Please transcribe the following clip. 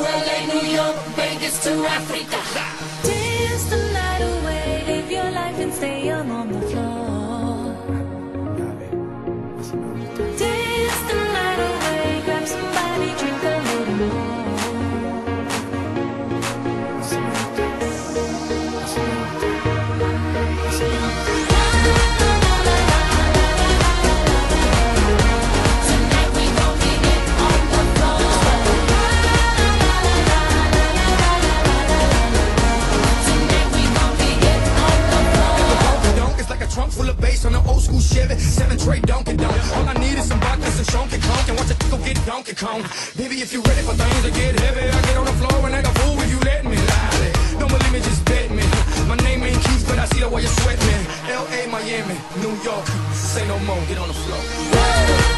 LA, New York, Vegas to Africa. Dance the night away, live your life and stay young on the floor. Bass on an old school Chevy. Seven tray Donkey Donk. All I need is some vodka, some Shonky Conk, and watch a go get Donkey Kong. Baby, if you ready for things to get heavy, I get on the floor and act a fool if you let me. Lie. Don't believe me, just bet me. My name ain't Keith, but I see the way you sweat me. L.A., Miami, New York, say no more, get on the floor.